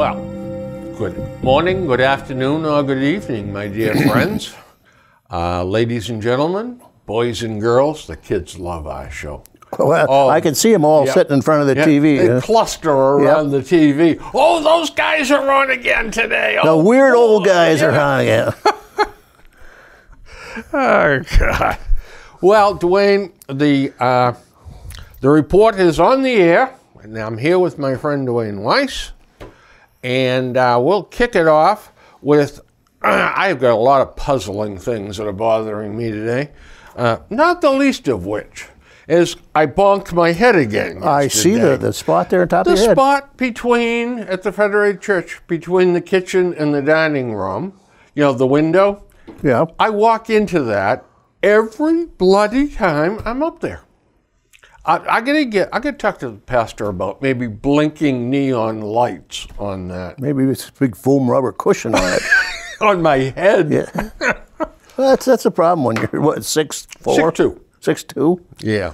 Well, good morning, good afternoon, or good evening, my dear friends. Uh, ladies and gentlemen, boys and girls, the kids love our show. Well, Oh. I can see them all Yep. sitting in front of the Yeah, TV. They cluster around the TV. Oh, those guys are on again today. the Oh, weird old guys are on again. Oh, God. Well, Dwayne, the uh, the report is on the air, and I'm here with my friend Dwayne Weiss, and uh, we'll kick it off with. I've got a lot of puzzling things that are bothering me today. Uh, not the least of which is I bonked my head again. I see the, the spot there on top the of your head. The spot between at the Federated Church between the kitchen and the dining room. You know the window. Yeah. I walk into that every bloody time I'm up there. I, I gotta get. I gotta talk to the pastor about maybe blinking neon lights on that Maybe it's a big foam rubber cushion on it. on my head. Yeah. Well, that's that's a problem when you're what six four, Six two. six two. Yeah.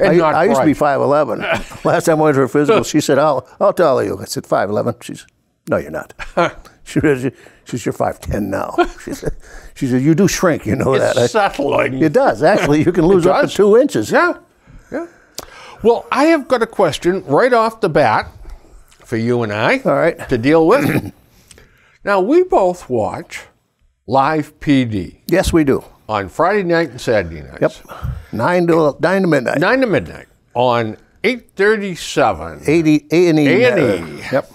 And I, I used to be five eleven. Last time I went to her physical, she said, "I'll I'll tell you." I said, 5'11". She said, "No, you're not." she said, "She said you're five ten now." She said, "She said you do shrink. You know that." I- It's settling. it does actually. You can lose up to two inches. Yeah. Well, I have got a question right off the bat for you and I. All right. To deal with. now, we both watch Live PD Yes, we do. on Friday night and Saturday nights. Yep. Nine to nine to midnight. 9 to midnight on 837. Eighty A and E. A&E. Uh, yep.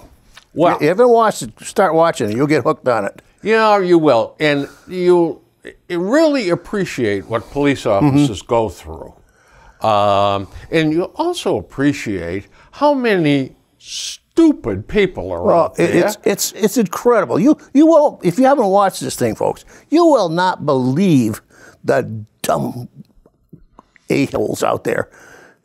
Well, If you haven't watched it, start watching it. You'll get hooked on it. Yeah, you will, and you'll really appreciate what police officers go through, um, and you also appreciate how many stupid people are Well, out there. it's it's it's incredible. You you will if you haven't watched this thing, folks, you will not believe the dumb a holes out there.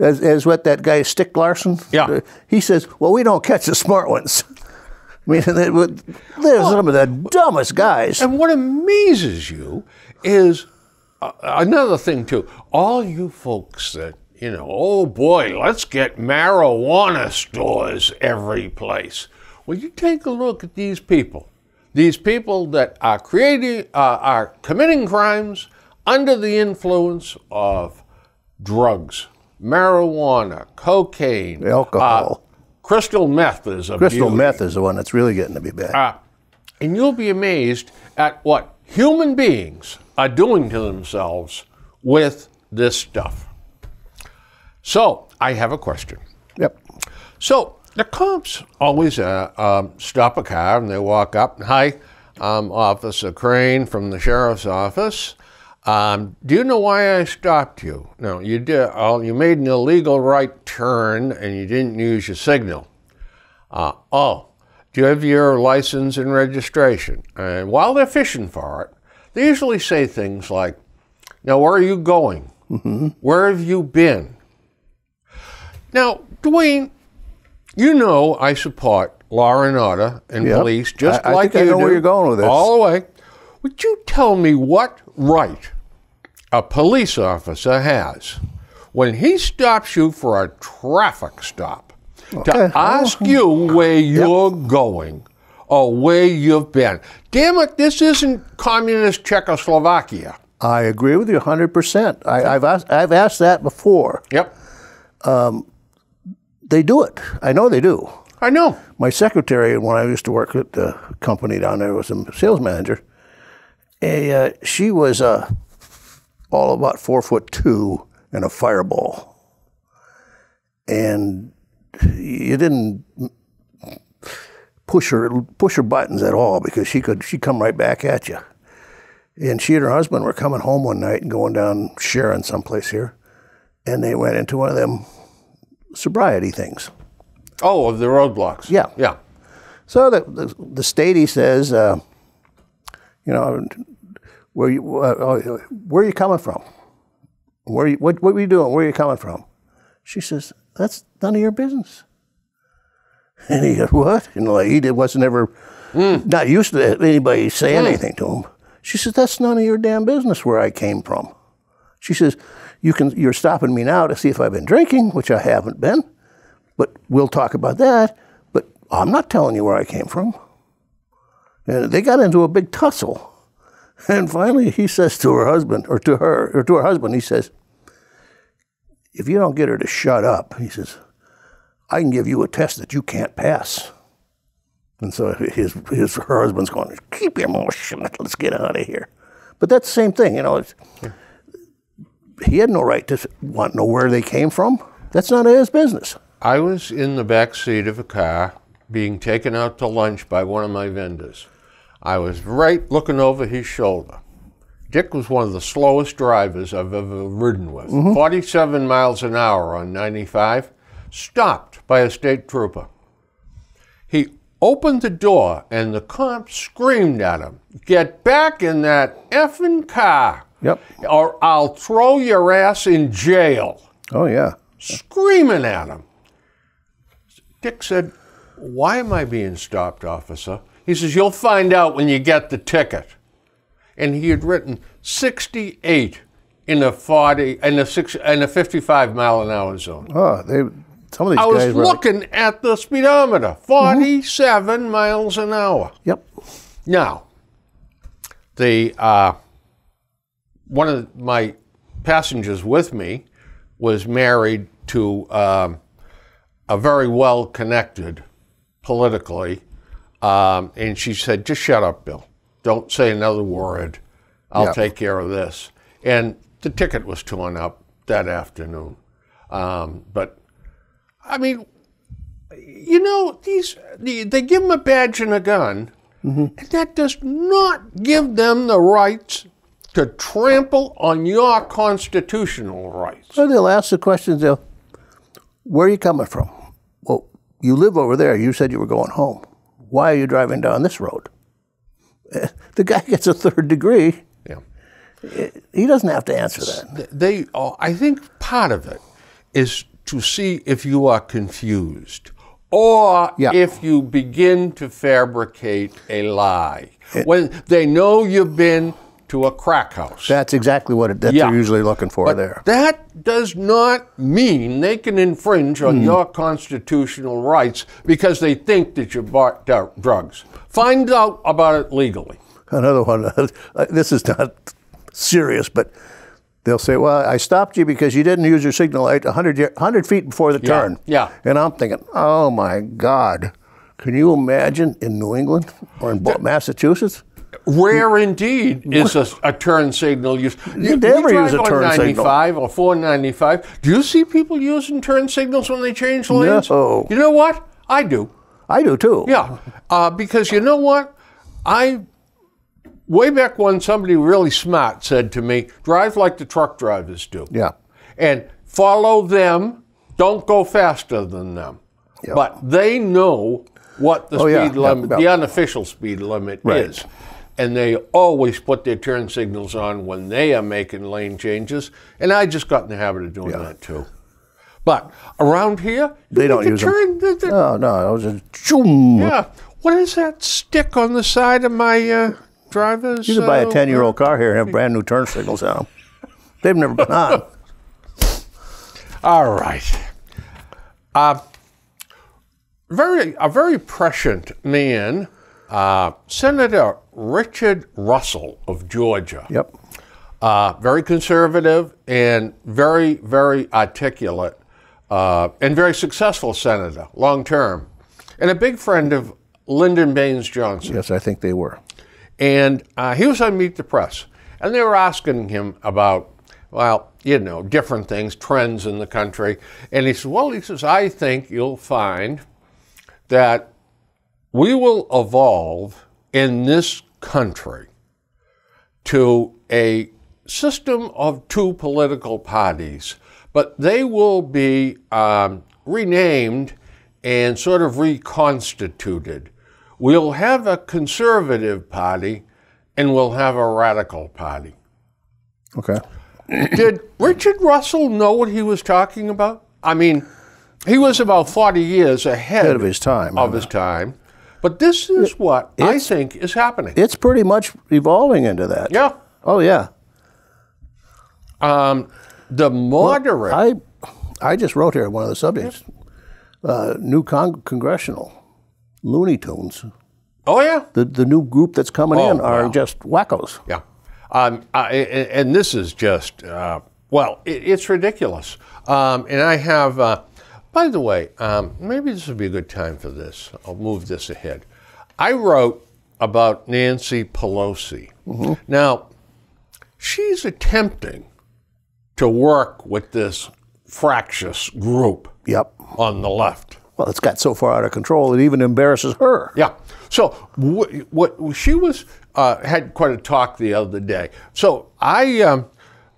As, as what that guy Stick Larson. Yeah. uh, He says, "Well, we don't catch the smart ones." I mean, would- they're some of the dumbest guys. and what amazes you is another thing too. All you folks that you know, oh boy, let's get marijuana stores every place. Well, you take a look at these people. These people that are creating, uh, are committing crimes under the influence of drugs, marijuana, cocaine, Alcohol. uh, crystal meth is a Crystal beauty. meth is the one that's really getting to be bad. Uh, and you'll be amazed at what human beings are doing to themselves with this stuff. So, I have a question. yep. So, the cops always uh, um, stop a car and they walk up. Hi, I'm Officer Crane from the sheriff's office. Um, do you know why I stopped you? No, you did. Oh, you made an illegal right turn and you didn't use your signal. Uh, oh, do you have your license and registration? And while they're fishing for it, they usually say things like, "Now, where are you going? Mm-hmm. Where have you been?" Now, Dwayne, you know I support law and order and Yep. police just I- I like I you know where you're going with this. All the way. Would you tell me what right a police officer has when he stops you for a traffic stop Okay. to ask you where you're going or where you've been? Damn it, this isn't communist Czechoslovakia. I agree with you 100%. I, I've, asked, I've asked that before. Yep, They do it. I know they do. I know. My secretary, when I used to work at the company down there, was a sales manager. And, uh, she was uh, all about four foot two and a fireball. And you didn't push her push her buttons at all because she could she come right back at you. And she and her husband were coming home one night and going down Sharon someplace here, and they went into one of them sobriety things. Oh, of the roadblocks. Yeah. Yeah. So the the, the statey says, uh, you know, where you uh, uh, where are you coming from? Where you, what what were you doing? Where are you coming from? She says, that's none of your business. And he goes, what? And like he did, wasn't ever hmm. not used to anybody saying hmm. anything to him. She says, that's none of your damn business where I came from. She says, you can you're stopping me now to see if I've been drinking, which I haven't been, but we'll talk about that. But I'm not telling you where I came from. And they got into a big tussle. And finally, he says to her husband, or to her, or to her husband, he says, If you don't get her to shut up, he says, I can give you a test that you can't pass. And so his, his her husband's going, Keep your mouth shut, let's get out of here. But that's the same thing, you know. It's, He had no right to want to know where they came from. That's none of his business. I was in the back seat of a car being taken out to lunch by one of my vendors. I was right looking over his shoulder. Dick was one of the slowest drivers I've ever ridden with. Mm-hmm. 47 miles an hour on 95, stopped by a state trooper. He opened the door and the cop screamed at him, Get back in that effing car Yep. or I'll throw your ass in jail Oh, yeah. screaming at him. Dick said, Why am I being stopped, officer? He says, You'll find out when you get the ticket. And he had written 68 in a 40 in a six in a 55 mile an hour zone. Oh, they, some of these I was guys like- looking at the speedometer, 47 miles an hour. Yep. Now, the uh, one of my passengers with me was married to um, a very well connected politically, um, and she said, "Just shut up, Bill. Don't say another word. I'll Yeah. take care of this." And the ticket was torn up that afternoon. Um, but I mean, you know, these they give them a badge and a gun, and that does not give them the rights to trample on your constitutional rights. So they'll ask the questions, they'll, where are you coming from? Well, you live over there. You said you were going home. Why are you driving down this road? The guy gets a third degree. Yeah. He doesn't have to answer that. They, uh, I think part of it is to see if you are confused or Yeah. if you begin to fabricate a lie. when they know you've been to a crack house. That's exactly what it, that Yeah. they're usually looking for there. That does not mean they can infringe on Hmm. your constitutional rights because they think that you bought dr- drugs. Find out about it legally. Another one, this is not serious, but they'll say, well, I stopped you because you didn't use your signal light 100, ye- 100 feet before the turn. yeah. And I'm thinking, oh my God, can you imagine in New England or in Bo- Massachusetts? Rare indeed is a, a turn signal used. You never use a turn signal. 95 or 495. Do you see people using turn signals when they change lanes? No. You know what? I do. I do too. Yeah, uh, because you know what? I way back when somebody really smart said to me, "Drive like the truck drivers do." Yeah. and follow them. Don't go faster than them. Yeah. But they know what the Oh, speed yeah, limit, yeah. the unofficial speed limit Right. is. And they always put their turn signals on when they are making lane changes. And I just got in the habit of doing that too. But around here, They don't use turn, the- the- Oh, no, I was just, choom. yeah. What is that stick on the side of my uh, driver's? You could buy a uh, 10 year old car here and have brand new turn signals on them. They've never been on. All right. Uh, very a very prescient man, uh, Senator Richard Russell of Georgia. Yep. Uh, very conservative and very very articulate uh, and very successful senator, long term, and a big friend of Lyndon Baines Johnson. Yes, I think they were. And uh, he was on Meet the Press, and they were asking him about, well, you know, different things, trends in the country. And he said, well, he says, I think you'll find that we will evolve in this country to a system of two political parties, but they will be um, renamed and sort of reconstituted. We'll have a conservative party and we'll have a radical party. Okay. Did Richard Russell know what he was talking about? I mean, he was about 40 years ahead, Ahead of his time. of his time. But this is what I think is happening. It's pretty much evolving into that. yeah. Oh, yeah. Um, the moderate. I, I just wrote here one of the subjects. Uh, new con- congressional Looney Tunes. Oh yeah, The the new group that's coming in Oh, are wow. just wackos. yeah. Um, I, and this is just uh, well, it, it's ridiculous. Um, and I have, uh, by the way, um, maybe this would be a good time for this. I'll move this ahead. I wrote about Nancy Pelosi. Now, she's attempting to work with this fractious group Yep. on the left. Well, it's got so far out of control it even embarrasses her. Yeah. So what, what she was uh, had quite a talk the other day. So I um,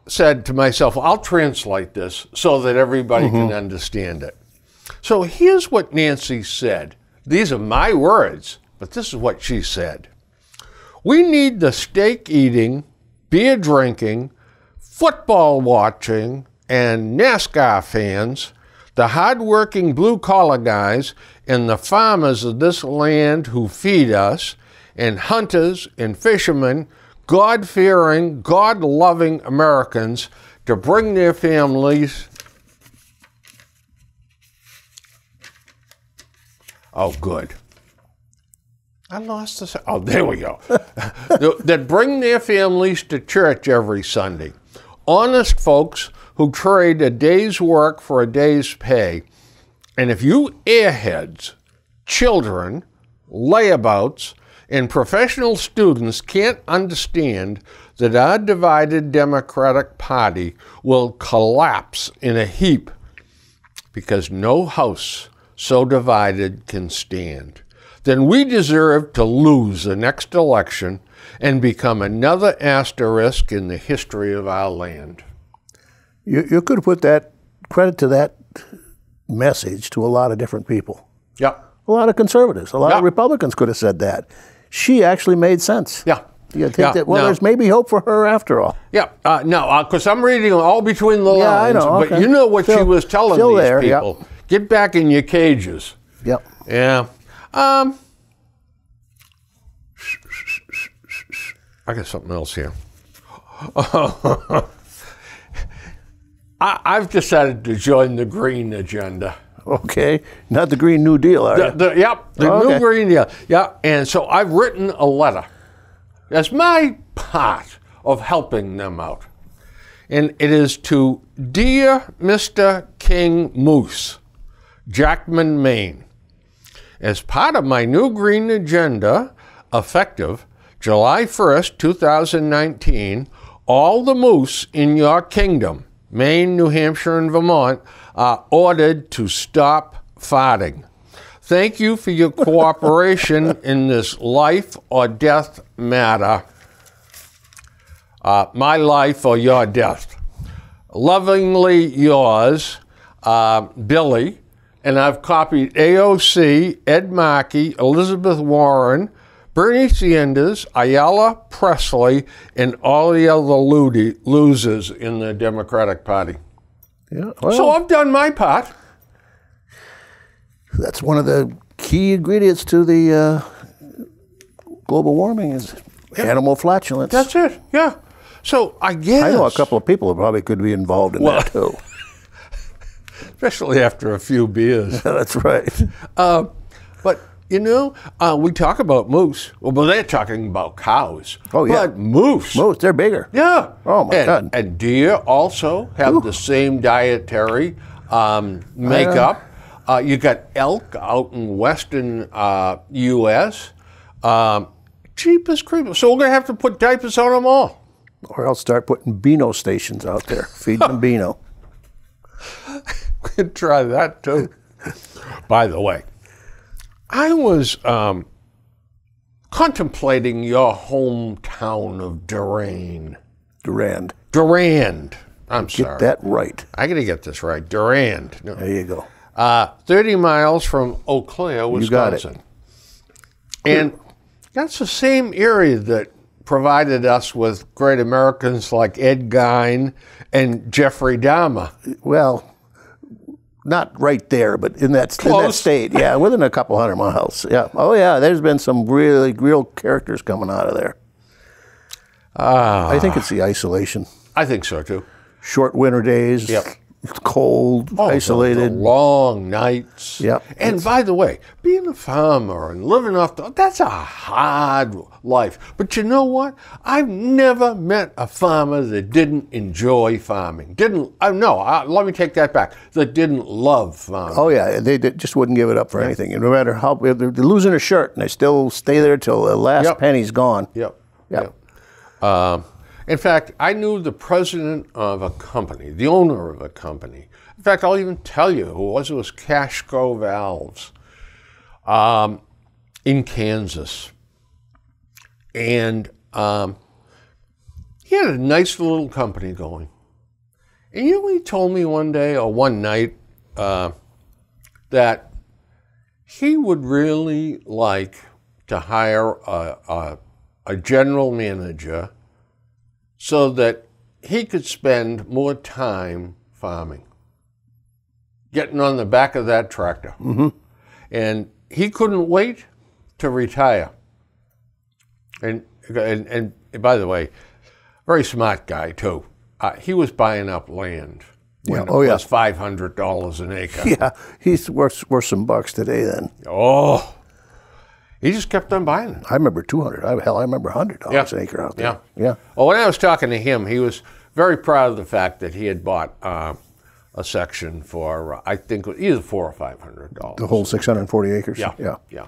said to myself, I'll translate this so that everybody can understand it. So here's what Nancy said. These are my words, but this is what she said. We need the steak eating, beer drinking, football watching, and NASCAR fans, the hardworking blue collar guys, and the farmers of this land who feed us, and hunters and fishermen, God fearing, God loving Americans to bring their families. Oh, good. I lost this. Oh, there we go. that bring their families to church every Sunday. Honest folks who trade a day's work for a day's pay. And if you airheads, children, layabouts, and professional students can't understand that our divided Democratic Party will collapse in a heap because no house so divided can stand, then we deserve to lose the next election and become another asterisk in the history of our land. You, you could put that credit to that message to a lot of different people. Yeah. A lot of conservatives, a lot Yeah. of Republicans could have said that. She actually made sense. Yeah. You think Yeah, that, well, no. there's maybe hope for her after all. Yeah, uh, no, because I'm reading all between the Yeah, I lines. know, But okay. you know what she was telling these there, people: get back in your cages. Yep. Yeah. Um. I got something else here. I, I've decided to join the green agenda. Okay. Not the Green New Deal, are The, you? the, yep, the oh, Okay. new green deal. Yeah, and so I've written a letter. That's my part of helping them out. And it is to Dear Mr. King Moose, Jackman, Maine. As part of my new green agenda, effective July 1st, 2019, all the moose in your kingdom, Maine, New Hampshire, and Vermont, are ordered to stop farting. Thank you for your cooperation in this life or death matter. Uh, my life or your death. Lovingly yours, uh, Billy. And I've copied AOC, Ed Markey, Elizabeth Warren, Bernie Sanders, Ayanna Pressley, and all the other ludi- losers in the Democratic Party. Yeah. Well, So I've done my part. that's one of the key ingredients to the uh, global warming is animal flatulence. That's it. Yeah. So I guess. I know a couple of people who probably could be involved in Well- that too. Especially after a few beers. that's right. Uh, but you know, uh, we talk about moose. Well, but they're talking about cows. Oh, yeah. But moose. Most they're bigger. Yeah. Oh, my and, God. And deer also have the same dietary um, makeup. Uh, you got elk out in western uh, U.S. Um, cheap as cream. So we're gonna have to put diapers on them all. Or else start putting Beano stations out there, feeding them Beano. We could try that too. By the way, I was um, contemplating your hometown of Durand. Durand. Durand. I'm Get sorry. Get that right. I got to get this right. Durand. No. There you go. Uh, 30 miles from Eau Claire, You got it. Wisconsin. And that's the same area that provided us with great Americans like Ed Gein and Jeffrey Dahmer. Well, not right there, but in that, in that state. Yeah, within a couple hundred miles. Yeah. Oh, yeah. There's been some really real characters coming out of there. Ah, I think it's the isolation. I think so too. Short winter days. Yep. Cold, Oh, isolated. long nights. Yep. And by the way, being a farmer and living off the, that's a hard life. But you know what? I've never met a farmer that didn't enjoy farming. Didn't, I no, I, let me take that back. That didn't love farming. Oh yeah, they did, just wouldn't give it up for anything. And no matter how they're, they're losing a shirt, and they still stay there till the last Yep. penny's gone. Yep. Yep. Yep. Um, in fact, I knew the president of a company, the owner of a company. In fact, I'll even tell you who it was. It was Cashco Valves um, in Kansas. And um, he had a nice little company going. And you know he told me one day or one night? Uh, that he would really like to hire a, a, a general manager so that he could spend more time farming, getting on the back of that tractor. Mm-hmm. And he couldn't wait to retire. And, and, and by the way, very smart guy, too. Uh, he was buying up land Yeah. it Oh, yeah. $500 an acre. Yeah, he's worth worth some bucks today. Then Oh, he just kept on buying it. I remember two hundred. I, hell, I remember hundred dollars Yeah. an acre out there. Yeah. yeah. Well, when I was talking to him, he was very proud of the fact that he had bought uh, a section for uh, I think either four or five hundred dollars. The whole six hundred and forty acres. Yeah, yeah. yeah.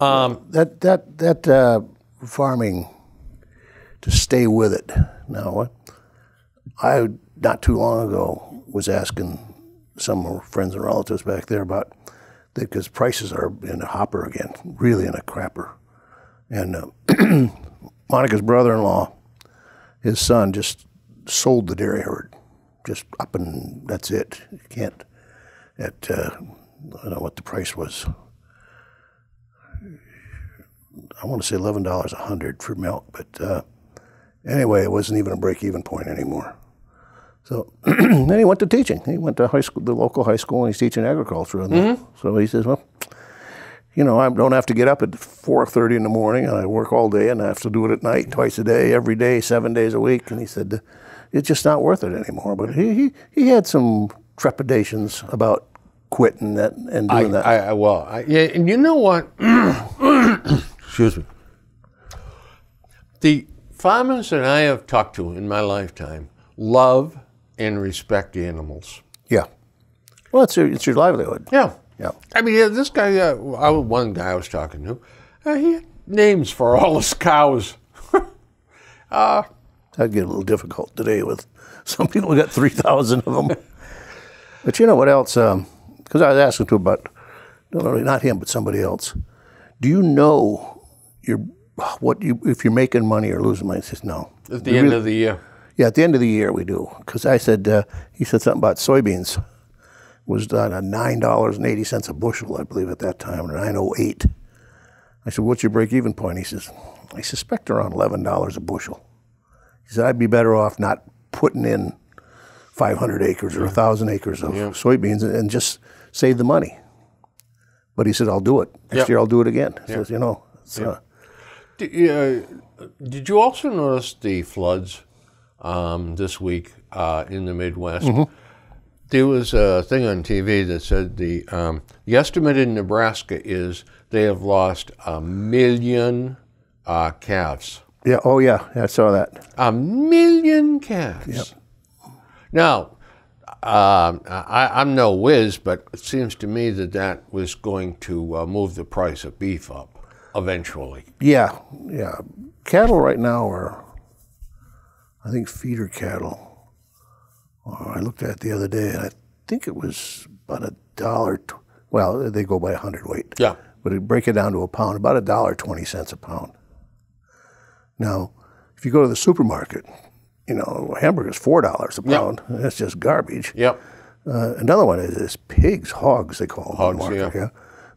That that that uh, farming to stay with it. Now, what I not too long ago was asking some friends and relatives back there about because prices are in a hopper again, really in a crapper. And uh, Monica's brother-in-law, his son, just sold the dairy herd, just up and that's it. You can't. At uh, I don't know what the price was. I want to say eleven dollars a hundred for milk, but uh, anyway, it wasn't even a break-even point anymore. So then he went to teaching. He went to high school, the local high school, and he's teaching agriculture. And mm-hmm. So he says, "Well, you know, I don't have to get up at four thirty in the morning, and I work all day, and I have to do it at night, twice a day, every day, seven days a week." And he said, "It's just not worth it anymore." But he he, he had some trepidations about quitting that and I, doing that. I, I well, I, yeah, and you know what? Excuse me. The farmers that I have talked to in my lifetime love and respect animals. yeah. Well, it's your it's your livelihood. Yeah. Yeah. I mean, yeah, this guy, uh, I, one guy I was talking to, uh, he had names for all his cows. That'd get a little difficult today with some people got 3,000 of them. but you know what else? Because I was asking too about, no, no, not him, but somebody else. Do you know your what you if you're making money or losing money? He says no. At the end of the year. Yeah, at the end of the year we do. Because I said uh, he said something about soybeans it was done at nine dollars and eighty cents a bushel, I believe, at that time, or nine oh eight. I said, "What's your break-even point?" He says, "I suspect around eleven dollars a bushel." He said, "I'd be better off not putting in five hundred acres or thousand acres of soybeans and, just save the money." But he said, "I'll do it next Yep. year. I'll do it again." He says, "You know." It's, uh, Did, uh, did you also notice the floods um, this week uh, in the Midwest? There was a thing on TV that said the um, the estimate in Nebraska is they have lost a million uh, calves. yeah. Oh yeah. I saw that. A million calves. Now, um, I, I'm no whiz, but it seems to me that that was going to uh, move the price of beef up eventually. Yeah, yeah. Cattle right now are, I think, feeder cattle. Uh, I looked at it the other day, and I think it was about a dollar. Well, they go by a hundredweight. Yeah. But it break it down to a pound, about a dollar twenty cents a pound. Now, if you go to the supermarket, you know, hamburger's four dollars a pound. That's just garbage. Yep. Uh, another one is, is pigs, hogs. They call them. on the market, yeah.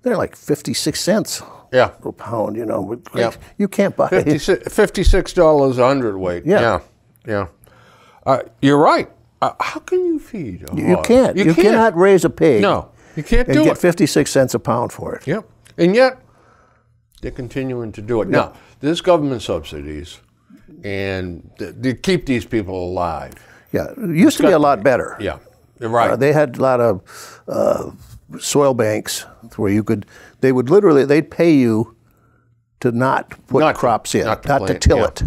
They're like fifty-six cents Yeah. a pound. You know, Yeah. you can't buy. Fifty-six dollars a hundredweight. Yeah. yeah, yeah. Uh, you're right. Uh, how can you feed? A You hog? can't. You, can't. cannot raise a pig. No, you can't and do get it. 56 cents a pound for it. Yep. And yet, they're continuing to do it. Now, there's government subsidies, and th- they keep these people alive. Yeah, it used to be a lot better. Yeah, right. Uh, they had a lot of uh, soil banks where you could. They would literally. They'd pay you to not put Not to- crops in, not to to, plant, till yeah. it.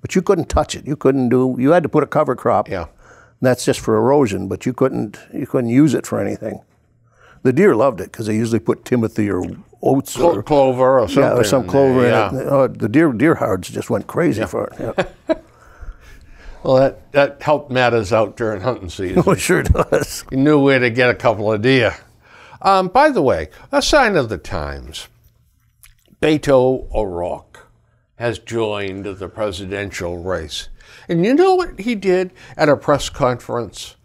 But you couldn't touch it. You couldn't do. You had to put a cover crop. Yeah. And that's just for erosion, but you couldn't. You couldn't use it for anything. The deer loved it because they usually put timothy or oats Clo- or clover or something. yeah, or some clover there, in it. Oh, the deer deer hards just went crazy for it. Yeah. Well, that, that helped matters out during hunting season. it sure does. you knew where to get a couple of deer. Um, by the way, a sign of the times. Beto O'Rourke has joined the presidential race. And you know what he did at a press conference?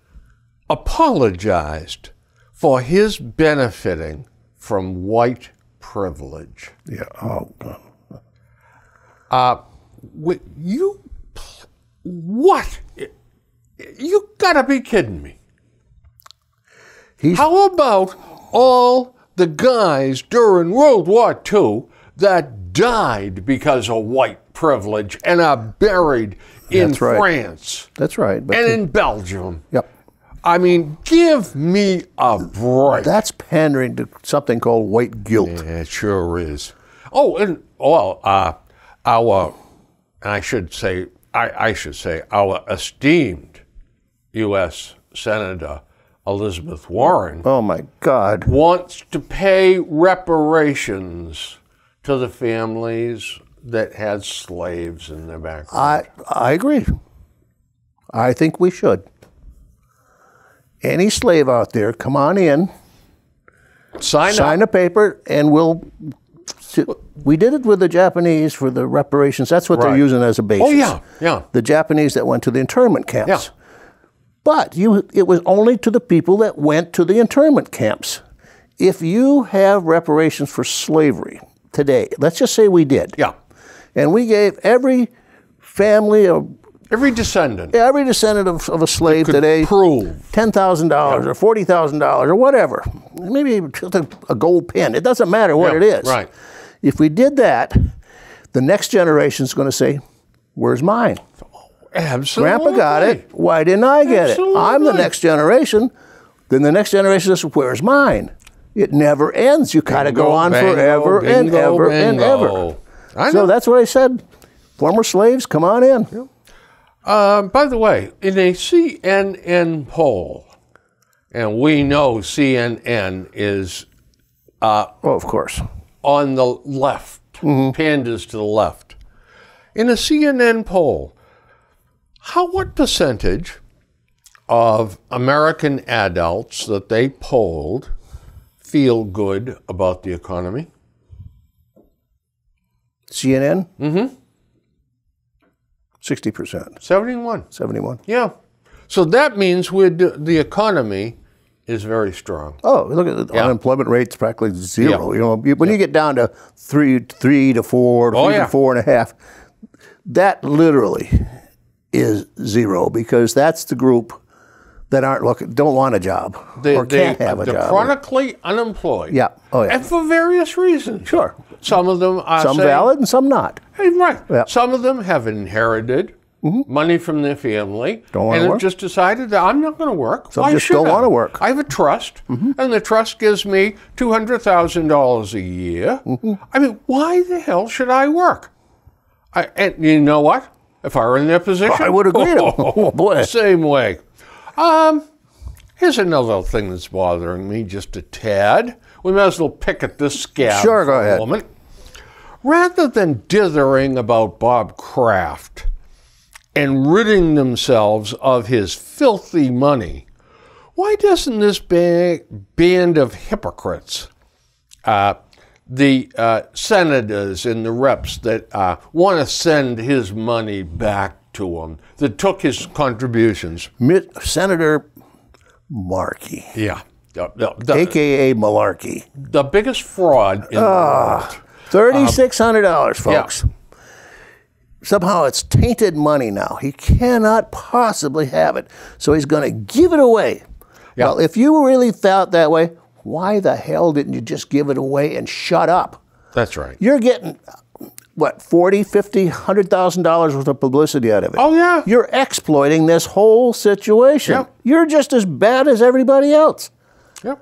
Apologized for his benefiting from white privilege. Yeah. Oh. Wait, uh, you, what? You gotta be kidding me. He's How about all the guys during World War II that died because of white privilege and are buried in That's right. France that's right. But and in Belgium? yep. I mean, give me a break. That's pandering to something called white guilt. Yeah, it sure is. Oh, and well, uh, our, I should say, I, I should say, our esteemed U.S. Senator Elizabeth Warren Oh my God. wants to pay reparations to the families that had slaves in their background. I I agree. I think we should. Any slave out there, come on in, sign, sign up. a paper, and we'll. We did it with the Japanese for the reparations. That's what Right. they're using as a basis. Oh yeah, yeah. The Japanese that went to the internment camps. Yeah. But you, it was only to the people that went to the internment camps. If you have reparations for slavery today, let's just say we did, Yeah. and we gave every family of Every descendant every descendant of, of a slave today prove. ten thousand dollars or forty thousand dollars or whatever, maybe just a, gold pin. It doesn't matter what Yeah, it is. right. If we did that, the next generation is going to say, "Where's mine? Absolutely. Grandpa got it. Why didn't I get it? I'm the next generation." Then the next generation says, "Where's mine?" It never ends. You kind of go on Bingo, forever and bingo, ever and ever. bingo. I So know. that's what I said. Former slaves, come on in. Um, by the way, in a CNN poll, and we know CNN is Oh, of course. on the left, pandas to the left. In a CNN poll, how what percentage of American adults that they polled feel good about the economy? CNN? Mm-hmm. 60%, 71. 71. Yeah. So that means we're d- the economy is very strong. Oh, look at the Yeah. unemployment rate's practically zero. Yeah. You know, when you get down to three, three to four, Oh, three yeah. to four and a half, that literally is zero because that's the group that aren't looking, don't want a job They, or they- can't have a they're job. chronically unemployed. Yeah. Oh, yeah. And for various reasons. Sure. Some of them are Some saying- valid and some not. Hey, right. Some of them have inherited money from their family Don't and have just decided that I'm not going to work. Some Why just don't wanna work. Mm-hmm. I have a trust, and the trust gives me two hundred thousand dollars a year. Mm-hmm. I mean, why the hell should I work? I, and you know what? If I were in their position, I would agree. to- oh, boy. same way. Um, here's another thing that's bothering me just a tad. We might as well pick at this scab Sure, go for a ahead. moment. Rather than dithering about Bob Kraft and ridding themselves of his filthy money, why doesn't this ba- band of hypocrites, uh, the uh, senators and the reps that uh, want to send his money back to him, that took his contributions? Senator Markey, Yeah. The, the- the- AKA Malarkey. the biggest fraud in the ah, world. Thirty-six hundred dollars, um, folks. Somehow it's tainted money now. He cannot possibly have it, so he's going to give it away. Yeah. Well, if you really felt that way, why the hell didn't you just give it away and shut up? That's right. You're getting what 40 50 100000 dollars worth of publicity out of it Oh, yeah. you're exploiting this whole situation Yep. you're just as bad as everybody else Yep.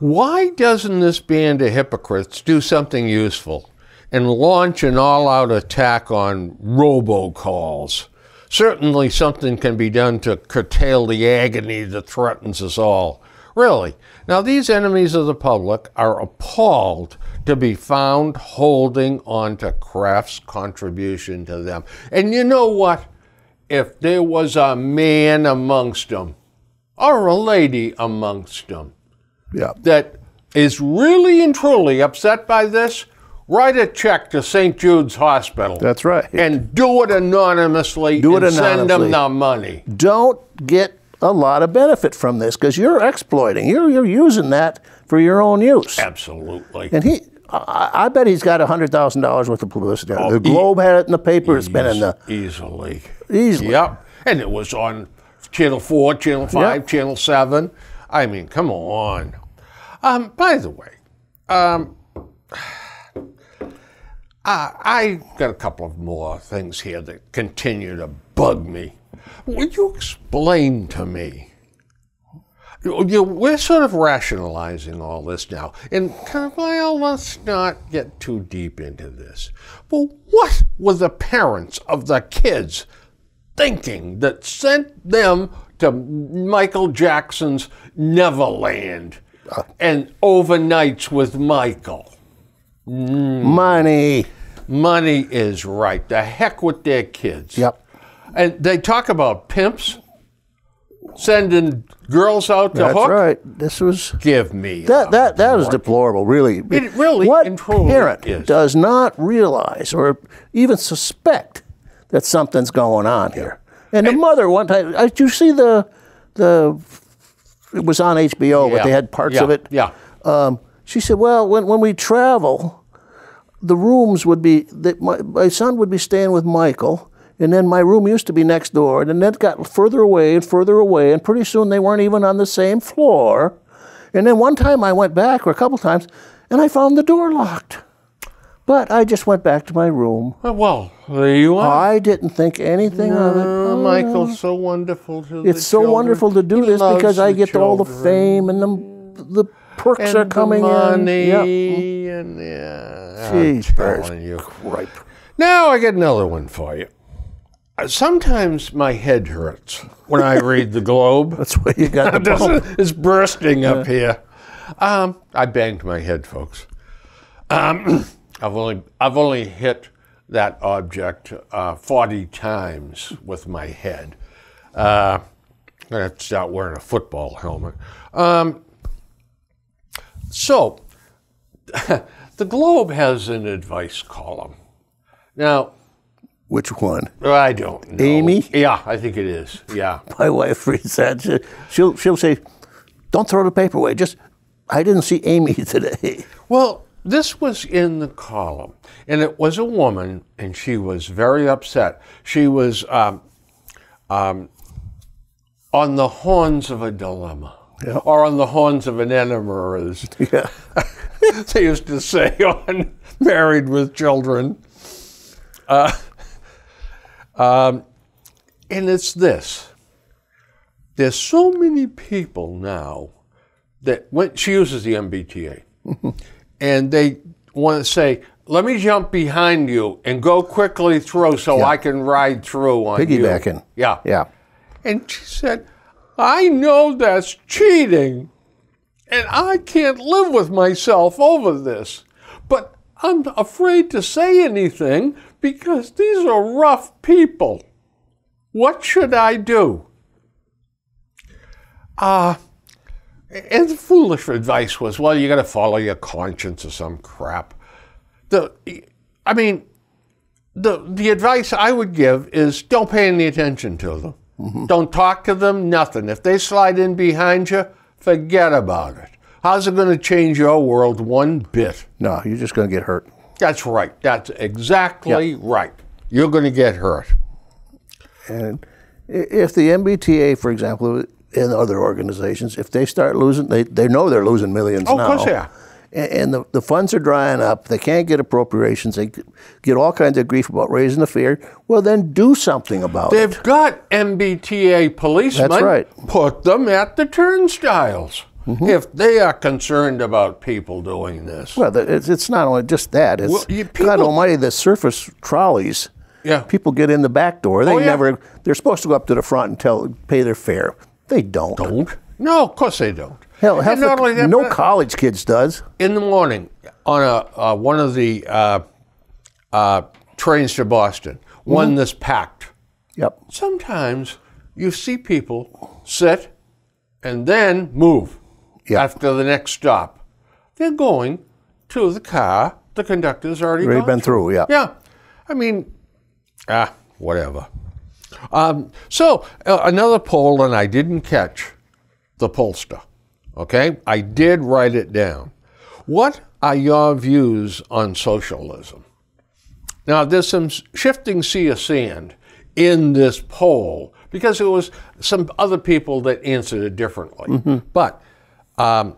Why doesn't this band of hypocrites do something useful and launch an all out attack on robocalls? Certainly, something can be done to curtail the agony that threatens us all. Really. Now, these enemies of the public are appalled to be found holding on to Kraft's contribution to them. And you know what? If there was a man amongst them, or a lady amongst them, yeah that is really and truly upset by this, write a check to St. Jude's Hospital. that's right and do it anonymously Do it and send them the money. don't get a lot of benefit from this because you're exploiting you're, you're using that for your own use Absolutely. and he I, I bet he's got $100000 worth of publicity Oh, the globe had it in the paper it's been in the Easily. easily Yep. And it was on Channel 4, Channel 5, Yep. Channel 7. I mean, come on. Um, by the way, um, I, I got a couple of more things here that continue to bug me. Would you explain to me? You, you- we're sort of rationalizing all this now, and kind of, well, let's not get too deep into this. But what were the parents of the kids thinking that sent them to Michael Jackson's Neverland uh. and overnights with Michael? Hmm. money Money is right. The heck with their kids. Yep. And they talk about pimps sending girls out to That's hook. right. This was Give me that that that is deplorable. Really, It really What and truly parent is. does not realize or even suspect that something's going on here? And the mother one time, uh, did you see the the? It was on HBO, but Yeah. they had parts Yeah. of it. Yeah. Um, she said, "Well, when when we travel, the rooms would be that my, my son would be staying with Michael, and then my room used to be next door, and then it got further away and further away, and pretty soon they weren't even on the same floor. And then one time I went back, or a couple times, and I found the door locked. But I just went back to my room. Uh, Well, there you are. I didn't think anything of it. Oh, Michael's so wonderful to the It's so children. wonderful to do He this because I get all the fame and the the perks and are coming the money in. Yep. and yeah, Jeez, I'm telling you. Ripe. Now I get another one for you. Sometimes my head hurts when I read the Globe. That's why you got the is- it's bursting up here. Um, I banged my head, folks. Um, I've only I've only hit that object uh, forty times with my head. Uh, I'm gonna have to start wearing a football helmet. Um, so, the Globe has an advice column. Now, Which one? I don't know. Amy? Yeah, I think it is. Yeah. My wife reads that. She- She'll she'll say, "Don't throw the paper away." Just, I didn't see Amy today. Well, this was in the column, and it was a woman, and she was very upset. She was um, um, on the horns of a dilemma, Yeah. or on the horns of an enema, as Yeah. they used to say on Married with Children. Uh, um, and it's this there's so many people now that when she uses the MBTA and they want to say, let me jump behind you and go quickly through so I can ride through on you. Piggybacking. Yeah. Yeah. And she said, I know that's cheating, and I can't live with myself over this, but I'm afraid to say anything because these are rough people. What should I do? Uh, and the foolish advice was, well, you got to follow your conscience or some crap. The, I mean, the the advice I would give is don't pay any attention to them. Don't talk to them, nothing. If they slide in behind you, forget about it. How's it going to change your world one bit? No, you're just going to get hurt. That's right. That's exactly right. You're going to get hurt. And if the MBTA, for example, and other organizations, if they start losing, they, they know they're losing millions Oh, of now. course they are. and, and the, the funds are drying up. They can't get appropriations. They get all kinds of grief about raising the fare. Well, then do something about it. They've got MBTA policemen. That's right. Put them at the turnstiles Mm-hmm. if they are concerned about people doing this. Well, it's, it's not only just that. It's Well, you- God people- Almighty. The surface trolleys. Yeah. People get in the back door. They Oh, yeah. never. They're supposed to go up to the front and tell pay their fare. They don't. don't. No, of course they don't. Hell, half the- only that, no college kids does. in the morning on a uh, one of the uh, uh, trains to Boston, Mm-hmm. one that's packed. Yep. Sometimes you see people sit and then move Yeah. after the next stop. They're going to the car the conductor's already Already been through. Yeah. Yeah, I mean, ah, whatever. Um, so uh, another poll, and I didn't catch the pollster. Okay, I did write it down. What are your views on socialism? Now, there's some shifting sea of sand in this poll because there was some other people that answered it differently. But um,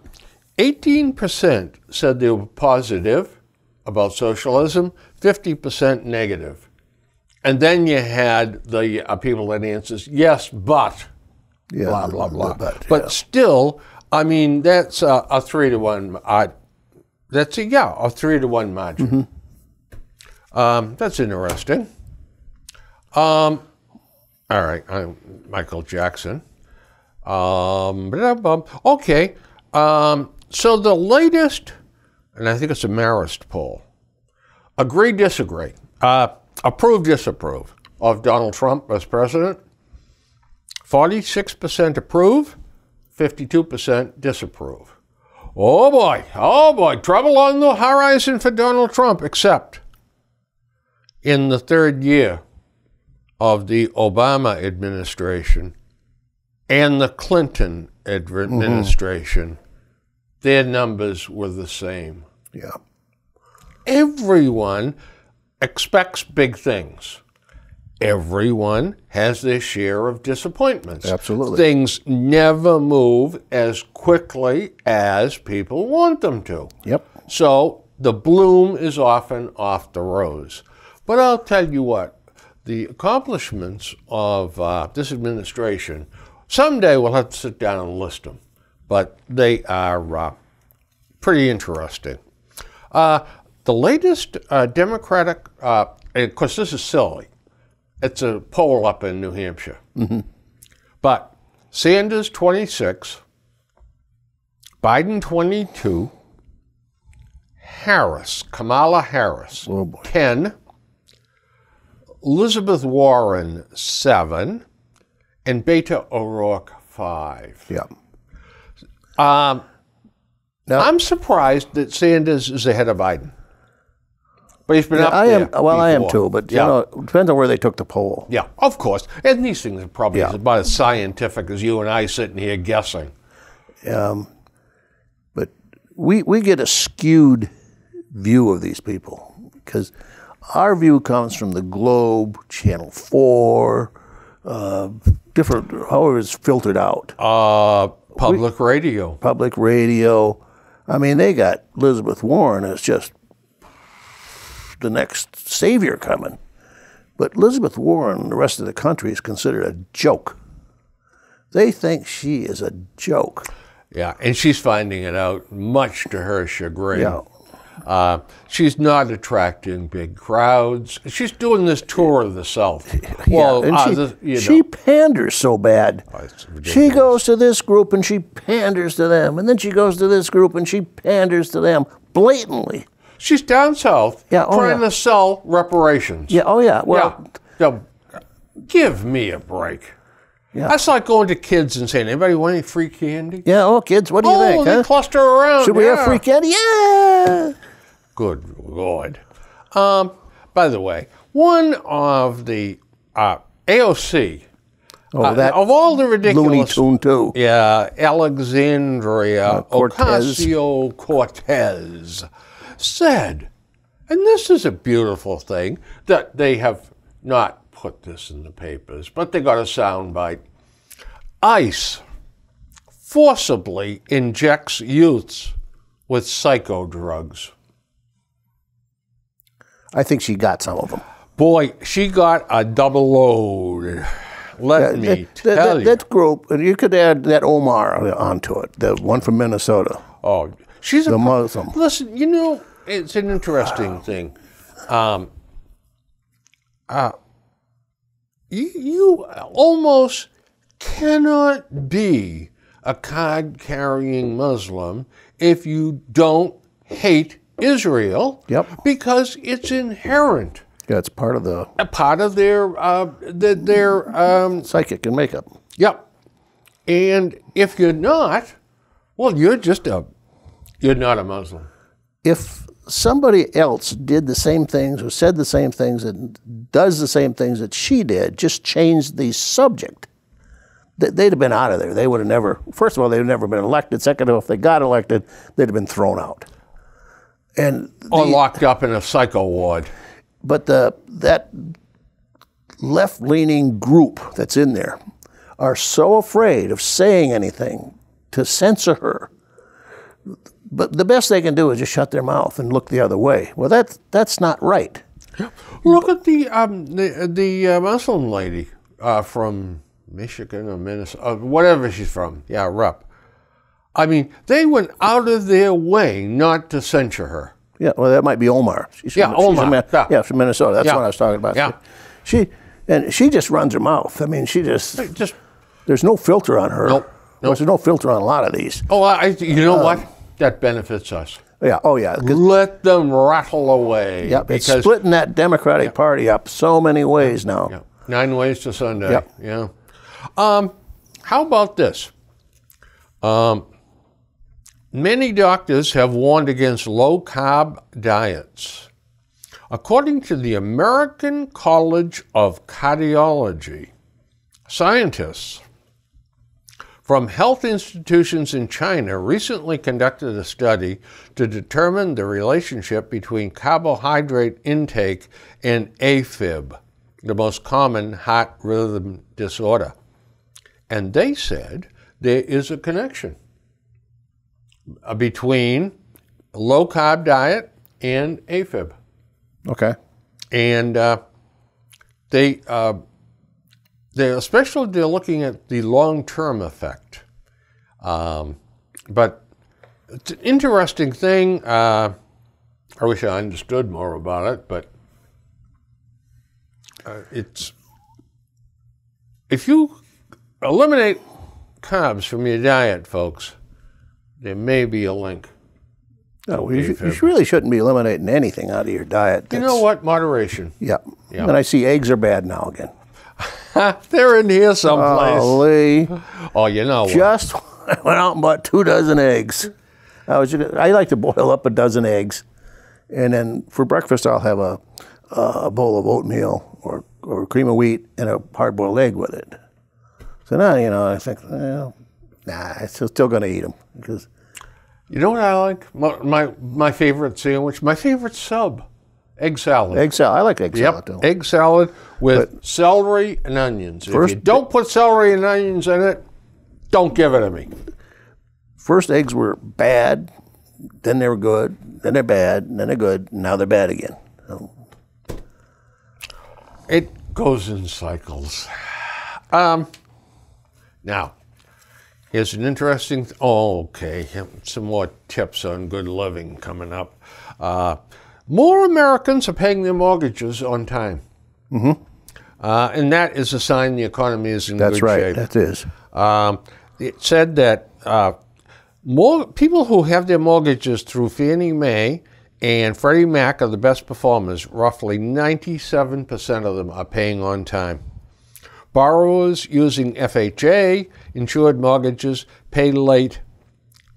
18% said they were positive about socialism, 50% negative. And then you had the uh, people that answers yes, but Yeah. blah blah blah. But, But, still, I mean, that's a, a three to one. Uh, that's a yeah, a three to one margin. Um, that's interesting. Um, all right, I'm Michael Jackson. Um, okay, um, so the latest, and I think it's a Marist poll. Agree, disagree. Uh, approve, disapprove of Donald Trump as president. 46% approve, 52% disapprove. Oh boy, oh boy, trouble on the horizon for Donald Trump, except in the third year of the Obama administration and the Clinton adver- administration, their numbers were the same. Yeah. Everyone expects big things. Everyone has their share of disappointments. Absolutely. Things never move as quickly as people want them to. Yep. So the bloom is often off the rose. But I'll tell you what, the accomplishments of uh, this administration, someday we'll have to sit down and list them, but they are uh, pretty interesting. Uh, the latest uh, Democratic, uh, of course, this is silly. It's a poll up in New Hampshire. But Sanders 26, Biden 22, Harris, Kamala Harris, Oh, 10, Elizabeth Warren, 7, and Beto O'Rourke, 5. Yeah. Um, Now- I'm surprised that Sanders is ahead of Biden. But he's been up I am. there Well, I am too. But you yeah. know, it depends on where they took the poll. Yeah, of course. And these things are probably Yeah. about as scientific as you and I sitting here guessing. But we we get a skewed view of these people because our view comes from the Globe, Channel Four, uh, different. However, it's filtered out. Uh, public radio. Public radio. I mean, they got Elizabeth Warren as just the next savior coming. But Elizabeth Warren the rest of the country is considered a joke. They think she is a joke. Yeah, and she's finding it out, much to her chagrin. Yeah. Uh, she's not attracting big crowds. She's doing this tour of the South. Well, and uh, she, this- you she panders so bad. it's She goes to this group and she panders to them, and then she goes to this group and she panders to them blatantly. she's down south Yeah, oh, trying yeah. to sell reparations. Yeah. Oh yeah. Well. yeah. Yeah, give me a break. Yeah. That's like going to kids and saying, "Anybody want any free candy?" Yeah. Oh, kids, what do you oh, think? they Huh? cluster around. Should we have free candy? Yeah. Good Lord. Um, by the way, one of the uh, AOC, Oh, uh, that of all the ridiculous Looney Tune too. yeah, Alexandria Cortez. Ocasio Cortez said, and this is a beautiful thing that they have not put this in the papers, but they got a soundbite. ICE forcibly injects youths with psycho drugs. I think she got some of them. Boy, she got a double load. Let me that, tell that, you. that group, you could add that Omar onto it, the one from Minnesota, oh, she's a Muslim. Listen, you know, it's an interesting thing. Um, uh, you, you almost cannot be a card carrying Muslim if you don't hate Israel. Yep. Because it's inherent, Yeah, it's part of the a part of their uh, the, their um, psychic and makeup. Yep. And if you're not, well, you're just a, you're not a Muslim. If somebody else did the same things or said the same things and does the same things that she did, just changed the subject, they'd have been out of there. They would have never, first of all, they'd have never been elected. Second of all, if they got elected, they'd have been thrown out. And Or locked up in a psycho ward. but the that left leaning group that's in there are so afraid of saying anything to censor her. But the best they can do is just shut their mouth and look the other way. Well, that's that's not right. Look at the um, the, the uh, Muslim lady uh, from Michigan or Minnesota, uh, whatever she's from. Yeah, Rep. I mean, they went out of their way not to censure her. Yeah, well, that might be Omar. She's Yeah, from, she's Omar, from, yeah. yeah, from Minnesota. That's Yeah. what I was talking about. Yeah. She and she just runs her mouth. I mean, she just Just there's no filter on her. Nope. Well, There's no filter on a lot of these. oh, I, you know what? That benefits us. Yeah. Oh yeah. Let them rattle away. Yep, it's splitting that Democratic Party up so many ways now. Yeah. Nine ways to Sunday. Yep. Yeah. Um, how about this? Um, many doctors have warned against low carb diets. According to the American College of Cardiology, scientists from health institutions in China recently conducted a study to determine the relationship between carbohydrate intake and AFib, the most common heart rhythm disorder. And they said there is a connection between a low carb diet and AFib. Okay. And uh, they, uh, they especially they're looking at the long-term effect. Um, but it's an interesting thing. Uh, I wish I understood more about it, but uh, it's if you eliminate carbs from your diet, folks, there may be a link. No, you, sh- you sh- really shouldn't be eliminating anything out of your diet. You know what? Moderation. Yeah. And I see eggs are bad now again. They're in here someplace. Holy. oh, you know what? Just went out and bought two dozen eggs. I was. I like to boil up a dozen eggs, and then for breakfast I'll have a, a bowl of oatmeal or or cream of wheat and a hard boiled egg with it. So now you know I think, well, nah, I'm still, still going to eat them because You know what I like? My, my my favorite sandwich, my favorite sub, egg salad. egg salad. I like egg Yep, salad too. egg salad with celery and onions. if First- you don't put celery and onions in it, don't give it to me. First eggs were bad, then they were good, then they're bad, then they're good, and now they're bad again. So, It goes in cycles. Um, now, here's an interesting. Oh, okay. Some more tips on good living coming up. Uh, more Americans are paying their mortgages on time. Mm-hmm. Uh, and that is a sign the economy is in that's good right. shape. That is. Um, it said that uh, more people who have their mortgages through Fannie Mae and Freddie Mac are the best performers. Roughly 97% of them are paying on time. Borrowers using FHA insured mortgages pay late.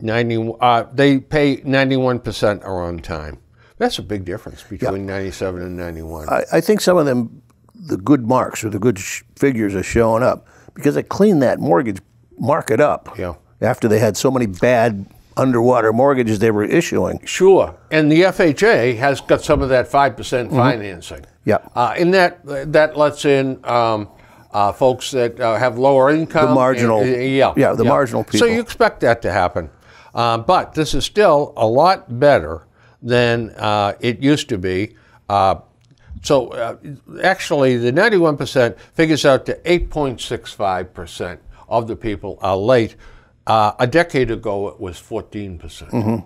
90, uh, they pay 91% are on time. That's a big difference between 97 and 91. I, I think some of them, the good marks or the good sh- figures are showing up because they cleaned that mortgage market up. Yeah. After they had so many bad underwater mortgages they were issuing. Sure, and the FHA has got some of that five percent financing. Yeah. uh, and that that lets in um, uh, folks that uh, have lower income. The marginal- and- uh, yeah, yeah, the marginal people. So you expect that to happen. Uh, but this is still a lot better than uh, it used to be. Uh, so uh, actually, the 91% figures out to 8.65% of the people are late. Uh, a decade ago, it was 14%. percent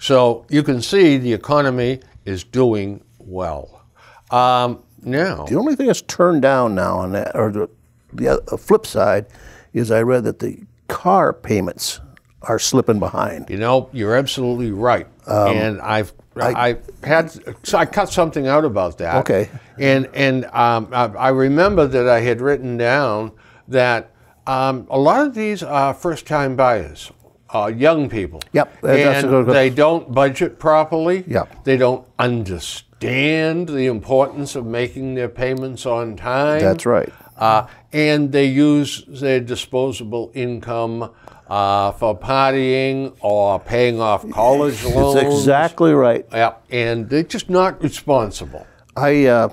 So you can see the economy is doing well. Um, now, The only thing that's turned down now on that, or the, the oth- flip side, is I read that the car payments are slipping behind. You know, you're absolutely right. Um, and I've I, had so I cut something out about that. Okay. And and um, I, I remember that I had written down that um, a lot of these are first-time buyers, uh, young people. Yep, that- that's a And they don't budget properly. Yep. They don't understand the importance of making their payments on time. That's right. Uh, and they use their disposable income uh, for partying or paying off college loans. That's exactly right. Yeah, and they're just not responsible. I uh,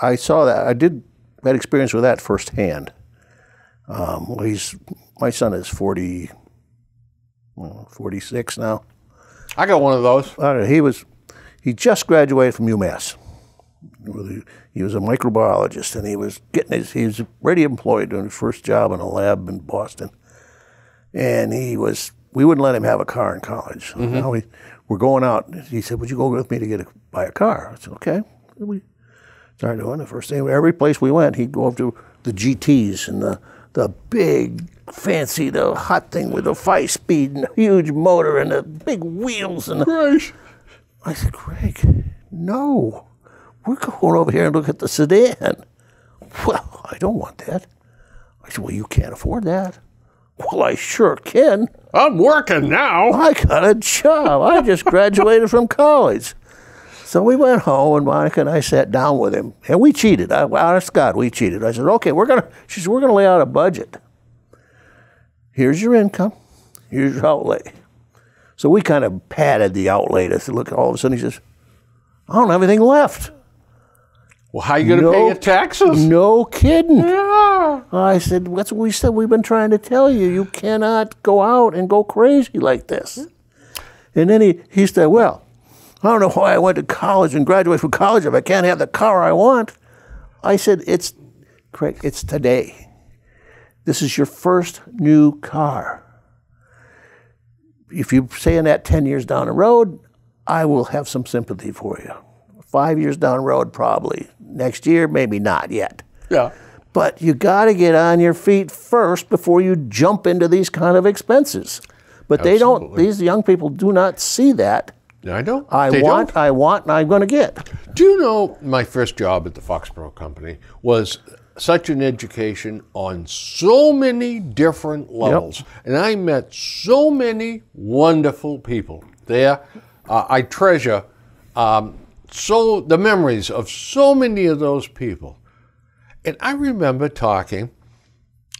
I saw that. I did had experience with that firsthand. Um, well, he's my son is 40, well, 46 now. I got one of those. Know, he was he just graduated from UMass. He was a microbiologist, and he was getting his. He was already employed doing his first job in a lab in Boston, and he was. We wouldn't let him have a car in college. Mm-hmm. Now we we're going out. He said, "Would you go with me to get a, buy a car?" I said, "Okay." And We started doing the first thing. Every place we went, he'd go up to the GTS and the the big fancy, the hot thing with the five speed and the huge motor and the big wheels and the. I said, Greg, no. We're going over here and look at the sedan. Well, I don't want that. I said, Well, you can't afford that. Well, I sure can. I'm working now. I got a job. I just graduated from college. So we went home, and Monica and I sat down with him, and we cheated. I, honest God, we cheated. I said, "Okay, we're gonna." She said, "We're gonna lay out a budget. Here's your income. Here's your outlay." So we kind of padded the outlay. Said, "Look." All of a sudden, he says, "I don't have anything left." Well, how are you going to pay your taxes? No kidding. Yeah. I said, that's what we said. We've been trying to tell you. You cannot go out and go crazy like this. And then he, he said, well, I don't know why I went to college and graduated from college if I can't have the car I want. I said, it's, Craig, it's today. This is your first new car. If you're saying that 10 years down the road, I will have some sympathy for you. Five years down the road, probably. Next year, maybe not yet. Yeah. But you got to get on your feet first before you jump into these kind of expenses. But they don't. These young people do not see that. I don't. I They want, don't. I want, and I'm going to get. Do you know my first job at the Foxborough Company was such an education on so many different levels, and I met so many wonderful people there. Uh, I treasure um, so the memories of so many of those people, and I remember talking